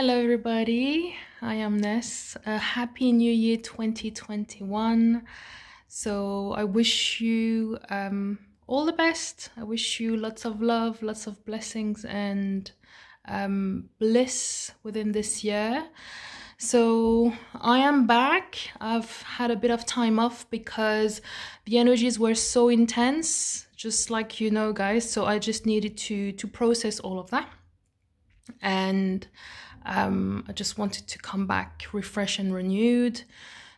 Hello, everybody. I am Ness. Uh, happy New Year 2021. So, I wish you um, all the best. I wish you lots of love, lots of blessings, and um, bliss within this year. So, I am back. I've had a bit of time off because the energies were so intense, just like you know, guys. So, I just needed to to process all of that and um, I just wanted to come back refreshed and renewed.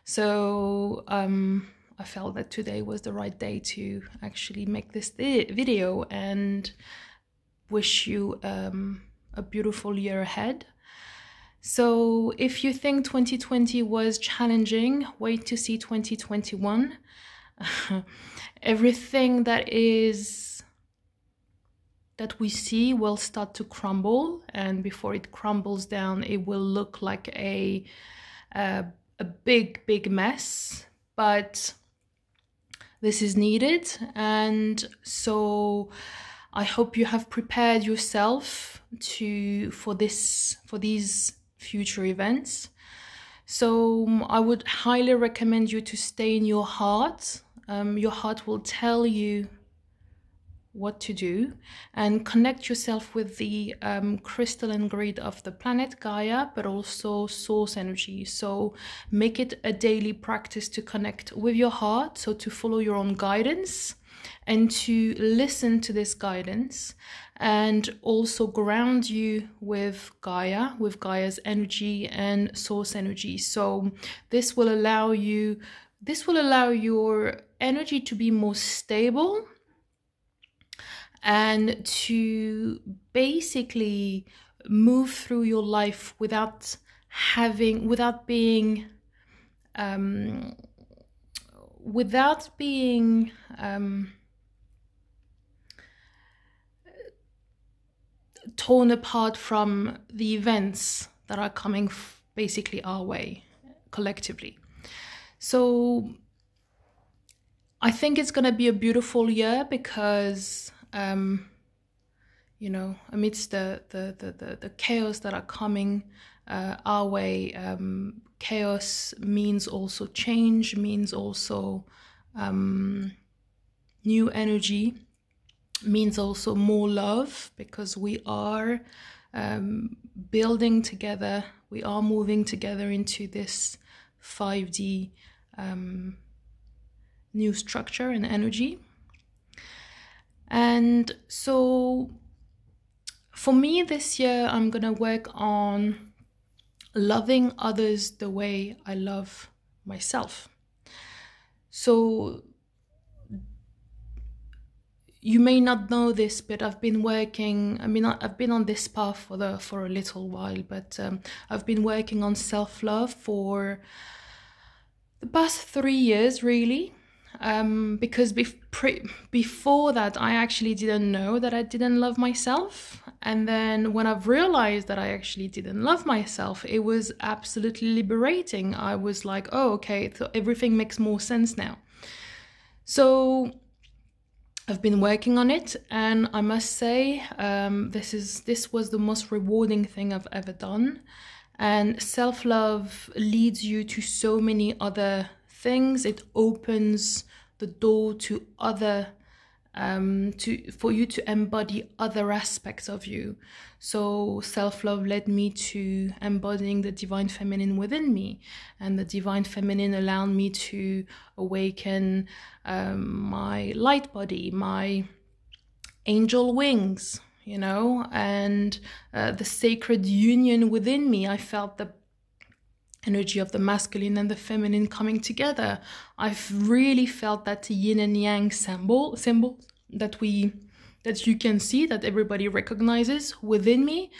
So um, I felt that today was the right day to actually make this video and wish you um, a beautiful year ahead. So if you think 2020 was challenging, wait to see 2021. Everything that is that we see will start to crumble and before it crumbles down it will look like a a, a big big mess. But this is needed and so i hope you have prepared yourself to for this for these future events. So i would highly recommend you to stay in your heart. Um, your heart will tell you what to do and connect yourself with the um, crystalline grid of the planet Gaia, but also source energy. So make it a daily practice to connect with your heart, so to follow your own guidance and to listen to this guidance and also ground you with Gaia, with Gaia's energy and source energy. So this will allow you this will allow your energy to be more stable and to basically move through your life without having without being um, without being um, torn apart from the events that are coming basically our way collectively. So i think it's going to be a beautiful year because um, you know, amidst the, the, the, the, the chaos that are coming uh, our way, um, chaos means also change, means also um, new energy, means also more love because we are um, building together, we are moving together into this 5D um, new structure and energy. And so for me this year, I'm going to work on loving others the way I love myself. So you may not know this, but I've been working. I mean, I've been on this path for the for a little while, but um, I've been working on self love for the past three years, really um, because bef- pre- before that I actually didn't know that I didn't love myself. And then when I've realized that I actually didn't love myself, it was absolutely liberating. I was like, oh, okay, so everything makes more sense now. So I've been working on it, and I must say, um, this is this was the most rewarding thing I've ever done. And self love leads you to so many other things. It opens the door to other um, to for you to embody other aspects of you. So self-love led me to embodying the divine feminine within me, and the divine feminine allowed me to awaken um, my light body, my angel wings, you know, and uh, the sacred union within me. I felt the energy of the masculine and the feminine coming together. I've really felt that yin and yang symbol symbol that we that you can see that everybody recognizes within me.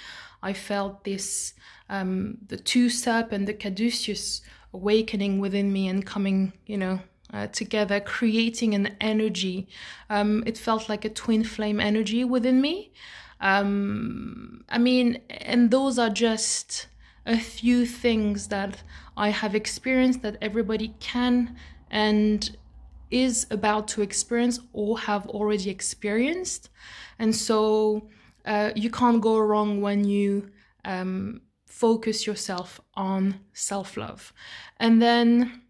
I felt this um, the two step and the caduceus awakening within me and coming, you know, uh, together, creating an energy. Um, it felt like a twin flame energy within me. Um, I mean, and those are just a few things that I have experienced that everybody can and is about to experience or have already experienced. And so uh, you can't go wrong when you um, focus yourself on self-love and then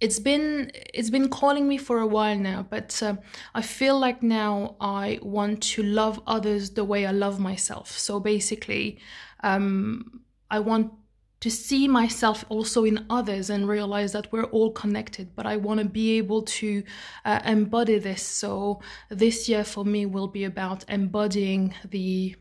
it's been it's been calling me for a while now but uh, i feel like now i want to love others the way i love myself so basically um, i want to see myself also in others and realize that we're all connected but i want to be able to uh, embody this. So this year for me will be about embodying the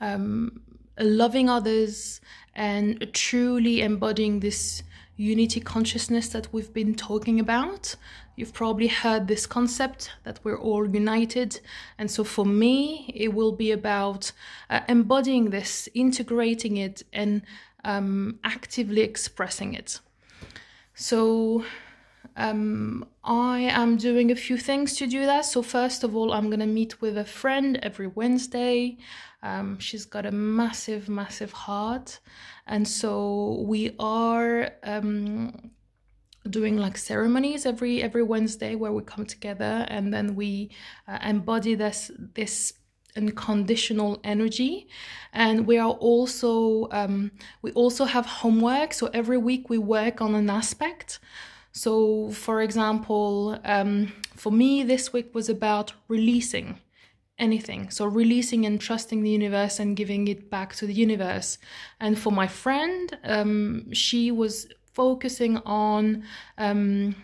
um, loving others and truly embodying this unity consciousness that we've been talking about. You've probably heard this concept that we're all united. And so for me, it will be about uh, embodying this, integrating it, and um, actively expressing it. So um, I am doing a few things to do that. So, first of all, I'm going to meet with a friend every Wednesday. Um, she's got a massive, massive heart. And so we are um, doing like ceremonies every every Wednesday where we come together and then we uh, embody this this unconditional energy and we are also um, we also have homework so every week we work on an aspect so for example um, for me this week was about releasing anything. So releasing and trusting the universe and giving it back to the universe. And for my friend, um, she was focusing on um,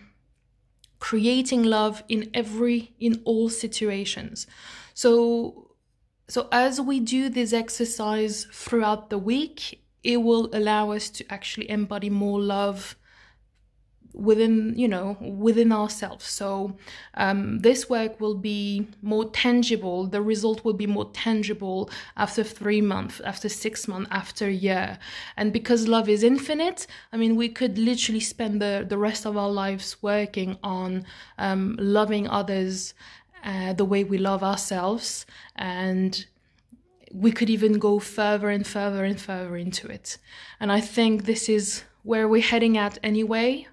creating love in every in all situations. So so as we do this exercise throughout the week, it will allow us to actually embody more love within you know within ourselves. So um, this work will be more tangible. The result will be more tangible after three months after six months after a year. And because love is infinite i mean we could literally spend the, the rest of our lives working on um, loving others uh, the way we love ourselves. And we could even go further and further and further into it. And i think this is where we're heading at anyway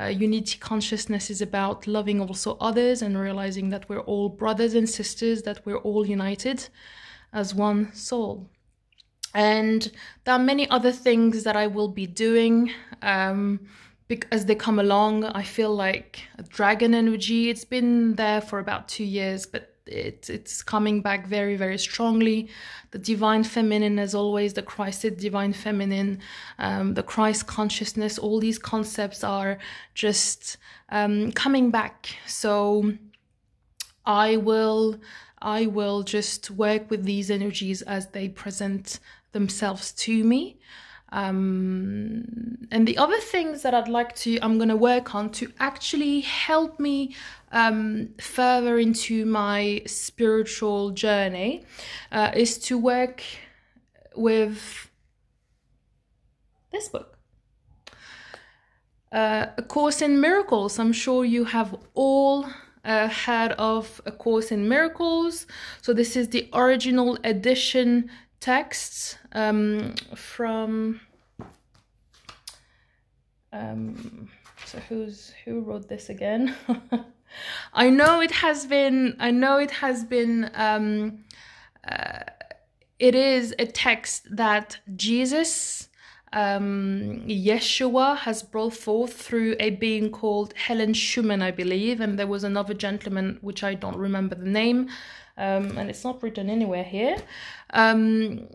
uh, unity consciousness is about loving also others and realizing that we're all brothers and sisters, that we're all united as one soul. And there are many other things that I will be doing um, as they come along. I feel like a dragon energy, it's been there for about two years, but it, it's coming back very, very strongly. The divine feminine, as always, the Christed divine feminine, um, the Christ consciousness, all these concepts are just um, coming back. So I will, I will just work with these energies as they present themselves to me. Um, and the other things that I'd like to, I'm going to work on to actually help me um, further into my spiritual journey uh, is to work with this book. Uh, a Course in Miracles. I'm sure you have all uh, heard of A Course in Miracles. So, this is the original edition texts um, from um, so who's who wrote this again i know it has been i know it has been um, uh, it is a text that jesus um, Yeshua has brought forth through a being called Helen Schucman, I believe, and there was another gentleman which I don't remember the name, um, and it's not written anywhere here. Um,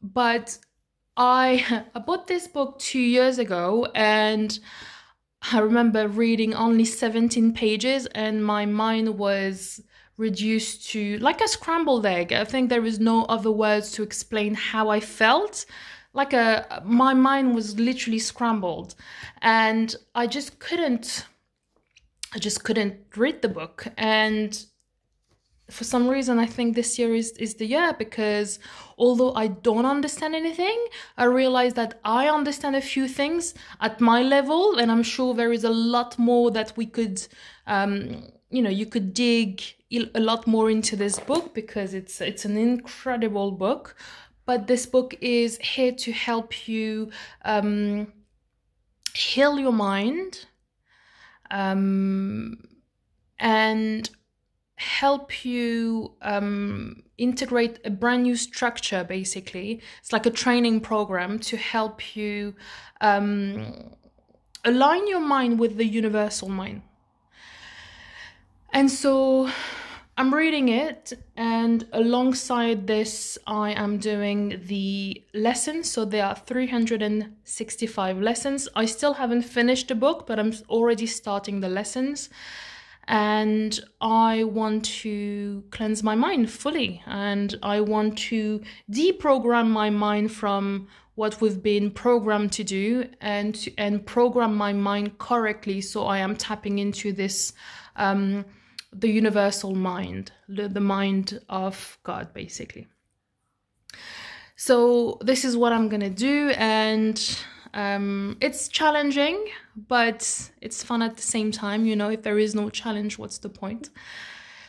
but I I bought this book two years ago and I remember reading only 17 pages and my mind was reduced to like a scrambled egg. I think there is no other words to explain how I felt. Like a my mind was literally scrambled and I just couldn't I just couldn't read the book and for some reason i think this year is, is the year because although i don't understand anything i realize that i understand a few things at my level and i'm sure there is a lot more that we could um, you know you could dig a lot more into this book because it's it's an incredible book. But this book is here to help you um, heal your mind um, and help you um, integrate a brand new structure basically. It's like a training program to help you um, align your mind with the universal mind. And so i'm reading it and alongside this i am doing the lessons. So there are 365 lessons. I still haven't finished the book but i'm already starting the lessons and I want to cleanse my mind fully and I want to deprogram my mind from what we've been programmed to do and and program my mind correctly so I am tapping into this um, the universal mind the, the mind of God basically. So this is what I'm gonna do and um, it's challenging, but it's fun at the same time. You know, if there is no challenge, what's the point?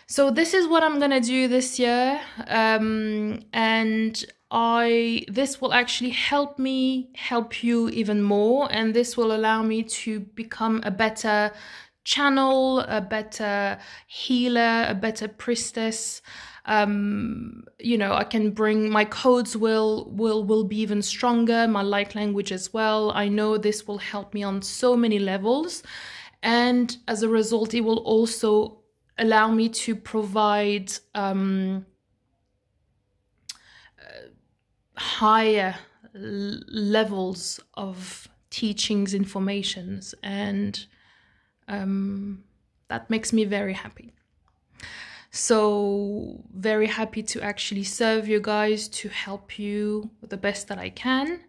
So this is what I'm gonna do this year, um, and I this will actually help me help you even more, and this will allow me to become a better channel, a better healer, a better priestess um, you know i can bring my codes will will will be even stronger my light language as well. I know this will help me on so many levels. And as a result it will also allow me to provide um, uh, higher levels of teachings informations. And um, that makes me very happy so, very happy to actually serve you guys to help you the best that I can.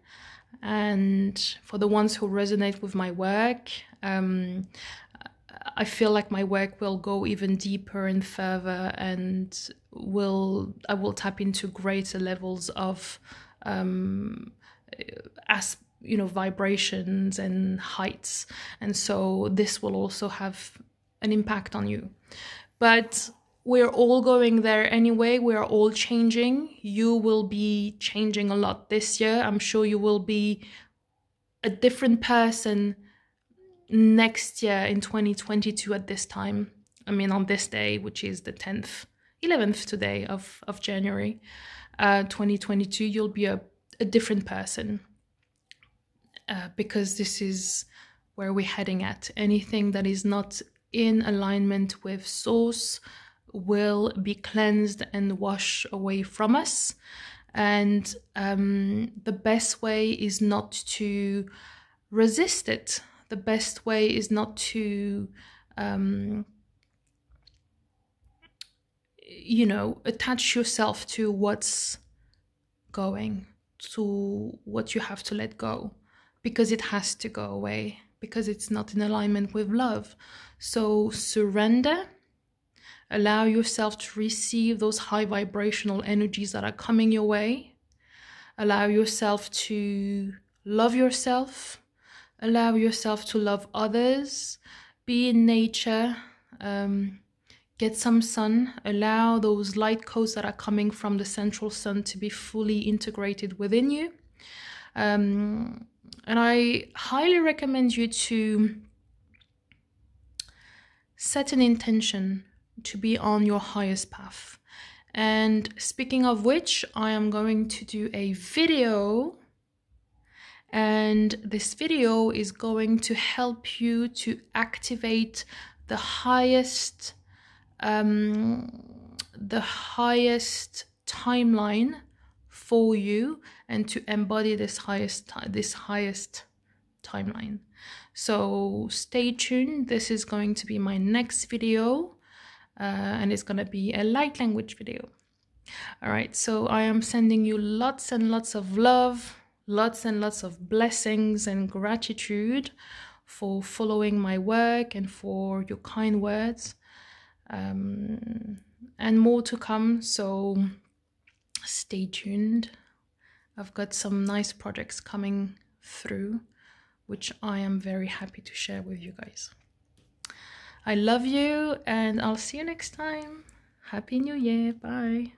And for the ones who resonate with my work, um, I feel like my work will go even deeper and further, and will I will tap into greater levels of um, as you know vibrations and heights, and so this will also have an impact on you. But we're all going there anyway. We're all changing. You will be changing a lot this year. I'm sure you will be a different person next year in 2022 at this time. I mean, on this day, which is the 10th, 11th today of, of January uh, 2022, you'll be a, a different person uh, because this is where we're heading at. Anything that is not in alignment with source, will be cleansed and washed away from us. And um, the best way is not to resist it. The best way is not to, um, you know, attach yourself to what's going, to what you have to let go, because it has to go away, because it's not in alignment with love. So surrender Allow yourself to receive those high vibrational energies that are coming your way. Allow yourself to love yourself. Allow yourself to love others. Be in nature. Um, get some sun. Allow those light codes that are coming from the central sun to be fully integrated within you. Um, and I highly recommend you to set an intention to be on your highest path. And speaking of which, I am going to do a video. And this video is going to help you to activate the highest um, the highest timeline for you and to embody this highest this highest timeline. So stay tuned. This is going to be my next video uh, and it's gonna be a light language video. All right, so I am sending you lots and lots of love, lots and lots of blessings and gratitude for following my work and for your kind words. Um, and more to come, so stay tuned. I've got some nice projects coming through, which I am very happy to share with you guys. I love you and I'll see you next time. Happy New Year. Bye.